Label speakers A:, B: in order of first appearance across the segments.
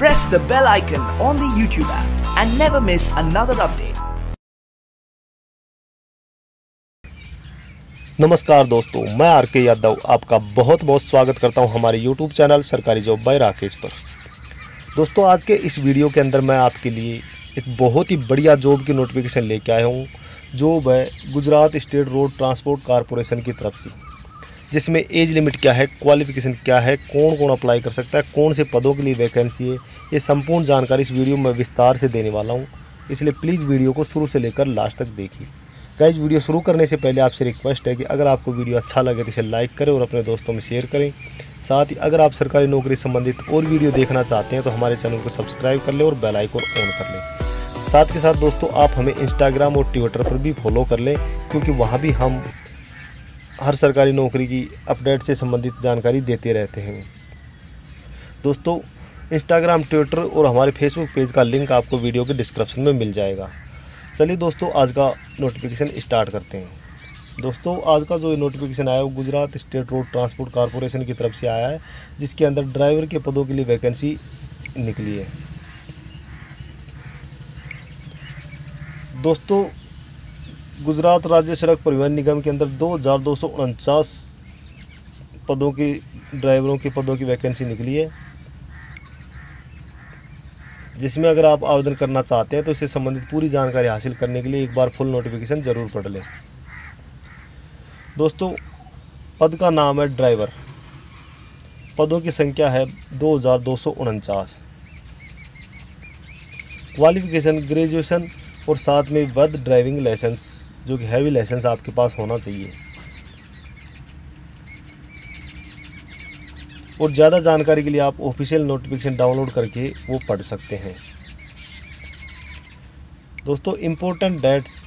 A: press the bell icon on the YouTube app and never miss another update.
B: नमस्कार दोस्तों, मैं are के यादव आपका बहुत बहुत स्वागत करता हूँ हमारे YouTube चैनल सरकारी जॉब बाय राकेश पर दोस्तों, आज के इस वीडियो के अंदर मैं आपके लिए एक बहुत ही बढ़िया जॉब की नोटिफिकेशन लेके आया हूँ, जो है Gujarat state road transport corporation की तरफ़ से जिसमें एज लिमिट क्या है क्वालिफिकेशन क्या है कौन कौन अप्लाई कर सकता है, कौन से पदों के लिए वैकेंसी है, ये संपूर्ण जानकारी इस वीडियो में विस्तार से देने वाला हूँ। इसलिए प्लीज़ वीडियो को शुरू से लेकर लास्ट तक देखिए। गाइज़ वीडियो शुरू करने से पहले आपसे रिक्वेस्ट है कि अगर आपको वीडियो अच्छा लगे तो इसे लाइक करें और अपने दोस्तों में शेयर करें। साथ ही अगर आप सरकारी नौकरी संबंधित और वीडियो देखना चाहते हैं तो हमारे चैनल को सब्सक्राइब कर लें और बेल आइकन ऑन कर लें। साथ के साथ दोस्तों, आप हमें इंस्टाग्राम और ट्विटर पर भी फॉलो कर लें, क्योंकि वहाँ भी हम हर सरकारी नौकरी की अपडेट से संबंधित जानकारी देते रहते हैं। दोस्तों इंस्टाग्राम ट्विटर और हमारे फेसबुक पेज का लिंक आपको वीडियो के डिस्क्रिप्शन में मिल जाएगा। चलिए दोस्तों, आज का नोटिफिकेशन स्टार्ट करते हैं। दोस्तों, आज का जो नोटिफिकेशन आया वो Gujarat state road transport corporation की तरफ़ से आया है, जिसके अंदर ड्राइवर के पदों के लिए वैकेंसी निकली है। दोस्तों गुजरात राज्य सड़क परिवहन निगम के अंदर दो हज़ार दो सौ उनचास पदों की, ड्राइवरों के पदों की वैकेंसी निकली है। जिसमें अगर आप आवेदन करना चाहते हैं तो इससे संबंधित पूरी जानकारी हासिल करने के लिए एक बार फुल नोटिफिकेशन ज़रूर पढ़ लें। दोस्तों, पद का नाम है ड्राइवर। पदों की संख्या है दो हज़ार दो सौ उनचास। क्वालिफिकेशन, ग्रेजुएशन और साथ में वध ड्राइविंग लाइसेंस। जो कि हैवी लाइसेंस आपके पास होना चाहिए। और ज़्यादा जानकारी के लिए आप ऑफिशियल नोटिफिकेशन डाउनलोड करके वो पढ़ सकते हैं। दोस्तों इम्पोर्टेंट डेट्स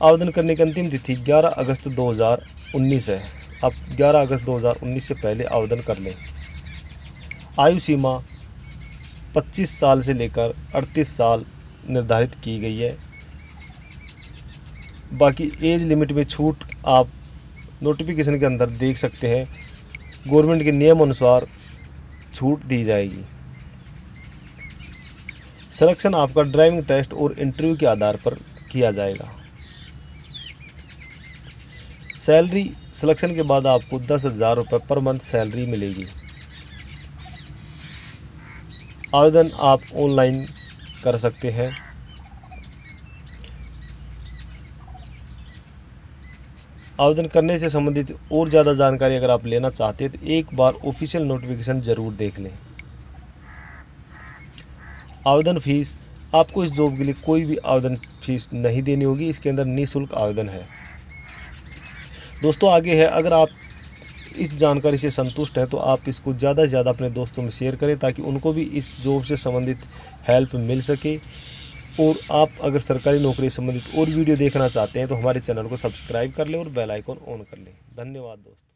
B: आवेदन करने की अंतिम तिथि 11 अगस्त 2019 है। आप 11 अगस्त 2019 से पहले आवेदन कर लें। आयु सीमा 25 साल से लेकर 38 साल निर्धारित की गई है। बाकी एज लिमिट में छूट आप नोटिफिकेशन के अंदर देख सकते हैं। गवर्नमेंट के नियम अनुसार छूट दी जाएगी। सिलेक्शन आपका ड्राइविंग टेस्ट और इंटरव्यू के आधार पर किया जाएगा। सैलरी सिलेक्शन के बाद आपको दस हज़ार रुपये पर मंथ सैलरी मिलेगी। आवेदन आप ऑनलाइन कर सकते हैं। आवेदन करने से संबंधित और ज़्यादा जानकारी अगर आप लेना चाहते हैं तो एक बार ऑफिशियल नोटिफिकेशन ज़रूर देख लें। आवेदन फ़ीस आपको इस जॉब के लिए कोई भी आवेदन फ़ीस नहीं देनी होगी, इसके अंदर निःशुल्क आवेदन है। दोस्तों, आगे है, अगर आप इस जानकारी से संतुष्ट हैं तो आप इसको ज़्यादा से ज़्यादा अपने दोस्तों में शेयर करें, ताकि उनको भी इस जॉब से संबंधित हेल्प मिल सके। और आप अगर सरकारी नौकरी संबंधित और वीडियो देखना चाहते हैं तो हमारे चैनल को सब्सक्राइब कर लें और बेल आइकॉन ऑन कर लें। धन्यवाद दोस्तों।